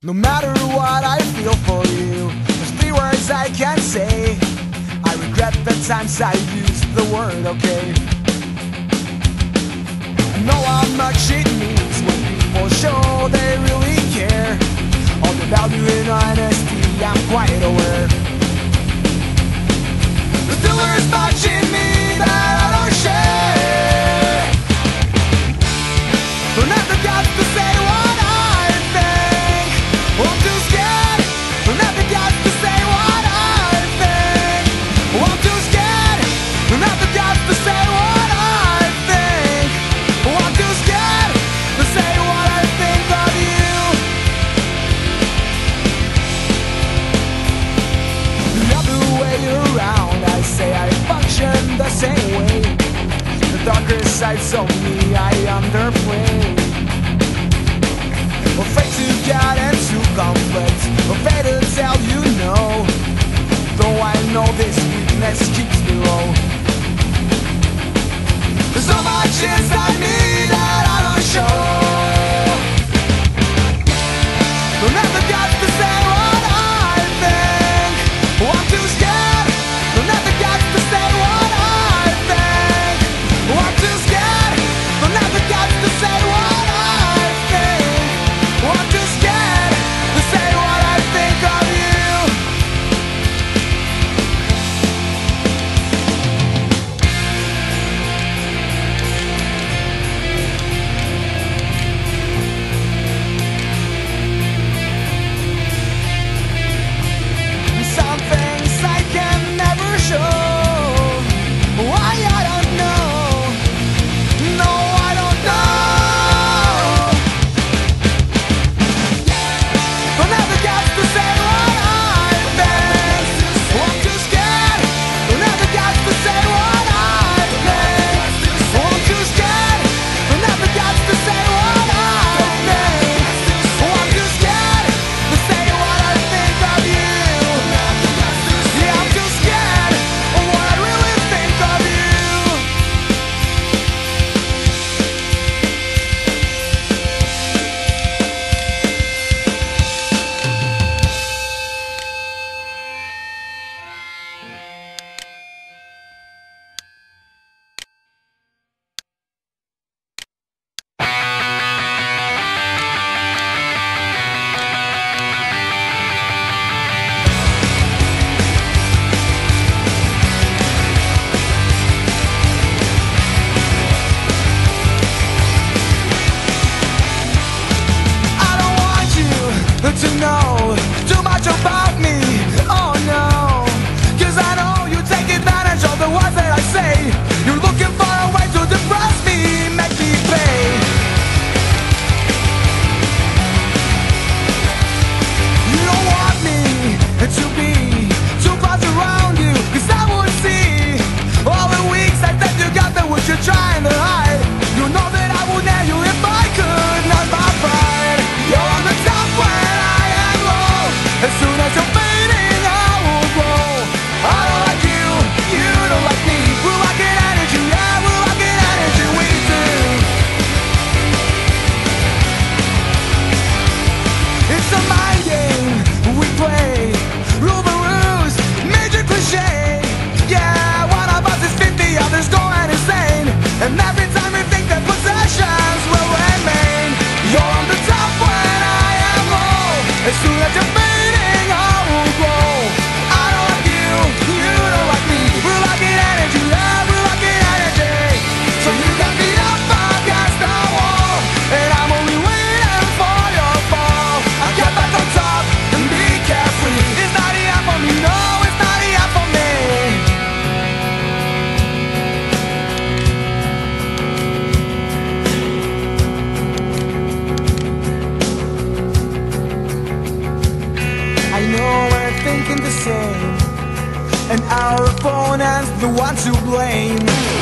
No matter what I feel for you, there's three words I can say. I regret the times I used the word okay. I know how much it means when people show they really care. All the value in honesty, I'm quite aware. the one to blame.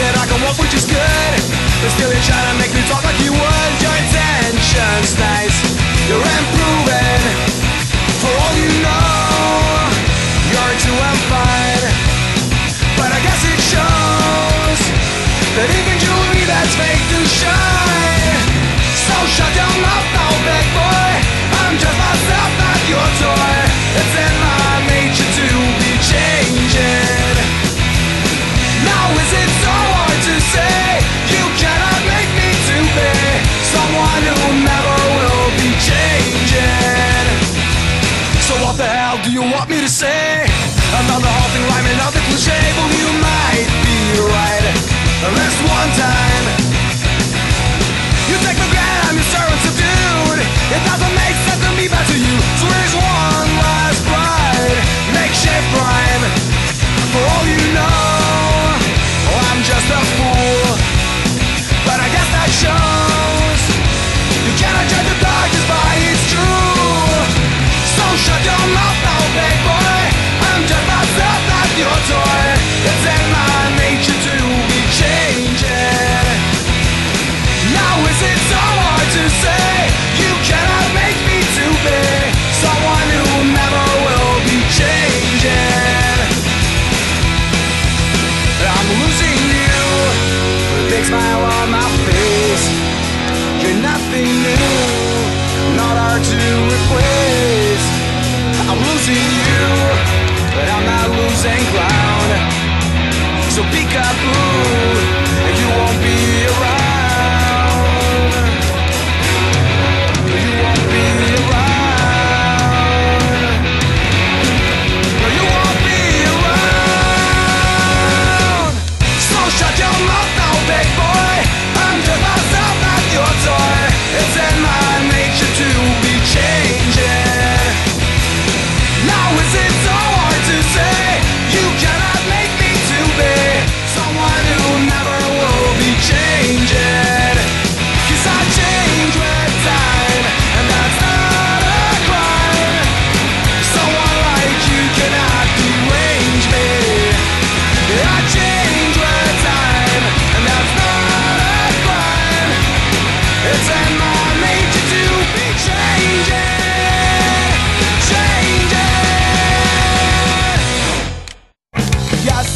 that I can walk, which is good. But still, you're trying to make me talk like you would. Your intention's nice, you're improving. For all you know, you're too fine. But I guess it shows that even jewelry that's fake Another halting the another cliche,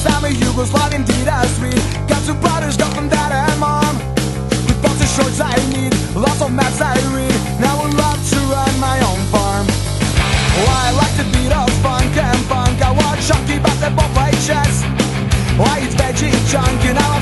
sami Jugoslavien, die das spielt Got two brothers got from dad and mom. The boxer shorts I need, lots of maps I read. Now I love to run my own farm. Oh, I like the beat of funk and punk. I watch chunky but they both play chess Why oh, it's veggie junk, and I.